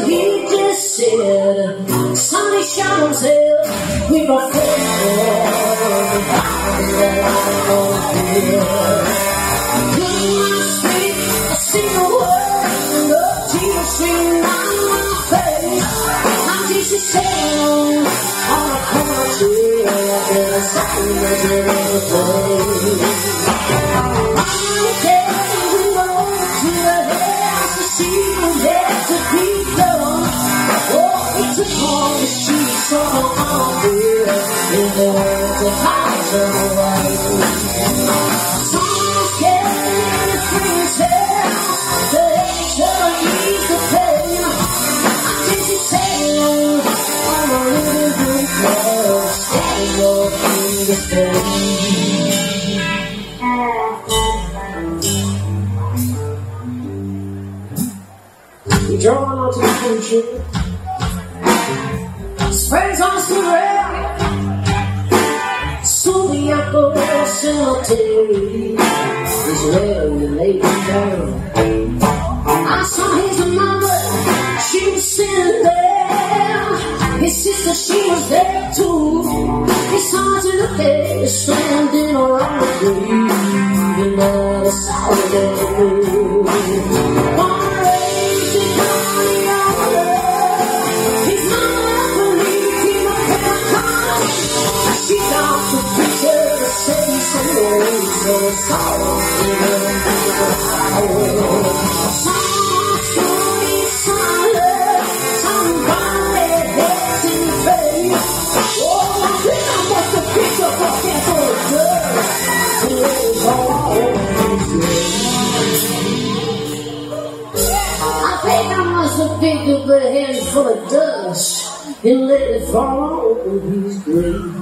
he just said. Sunny shadows hell, we were faithful. Couldn't speak a tears streaming down my face. I'm just saying on a corner tree, and a sign is the world to the princess, the ease the. I in the the the apple cemetery is where we lay down. I saw his mother, she was sitting there. His sister, she was there too. It's hard to look at standing around the all the picked up a handful of dust. And let it fall over his grave.